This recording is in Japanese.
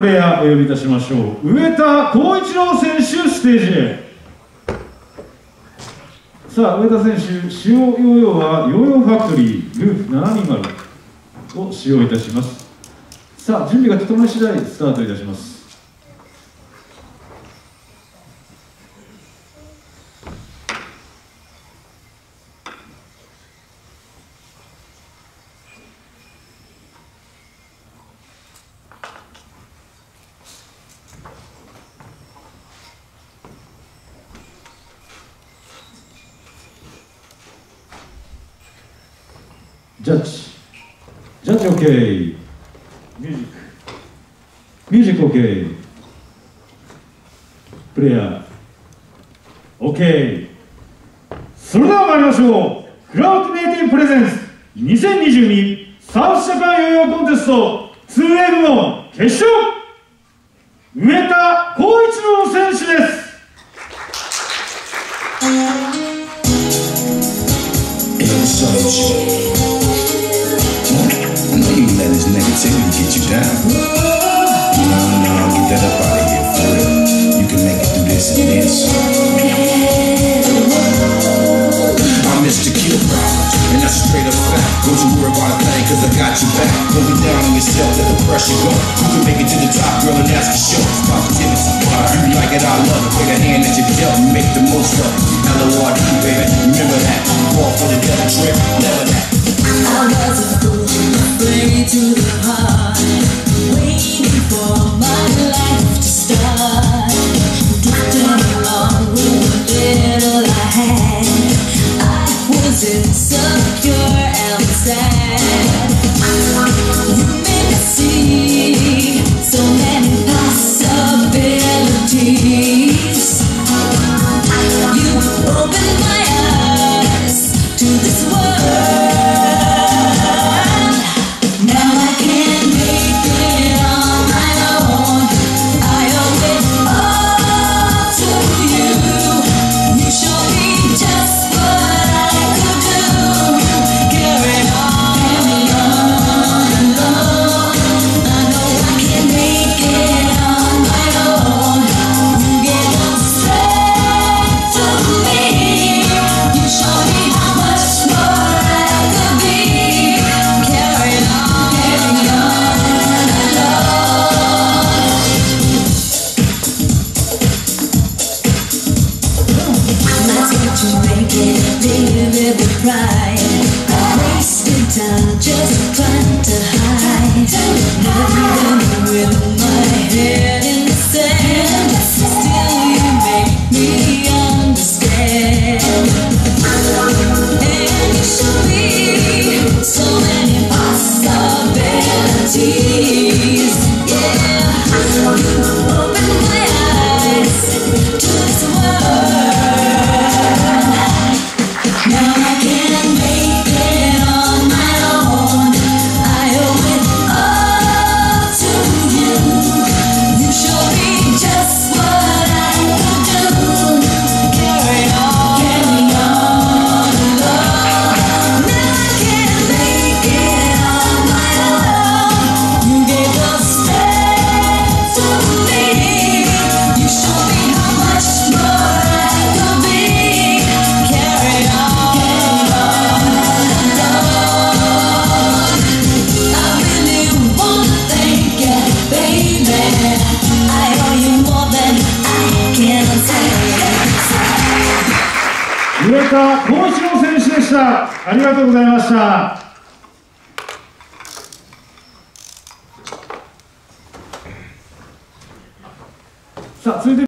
プレイヤーお呼びいたしましょう。上田浩一郎選手ステージへ。さあ上田選手使用ヨーヨーはヨーヨーファクトリールーフ720を使用いたします。さあ準備が整い次第スタートいたします。ジャッジジャッジ OK ミュージックミュージック OK プレイヤー OK それでは参りましょう。クラウドネイティブプレゼンス2022サウスジャパンヨーヨーコンテスト。2A 部門決勝。上田浩一郎選手です。Hey, I'm Mr. Problems, and that's straight up fact. Don't you worry about a thing, cause I got your back. Don't be down on yourself, let the pressure go. You can make it to the top, girl, and that's for sure. Positivity, you like it, I love it. Take a hand that you dealt make the most of it. L-O-R-D, baby, insecure and sad. to make it. I wasted time just trying to hide. 上田浩一郎選手でした。ありがとうございました。さあ続いて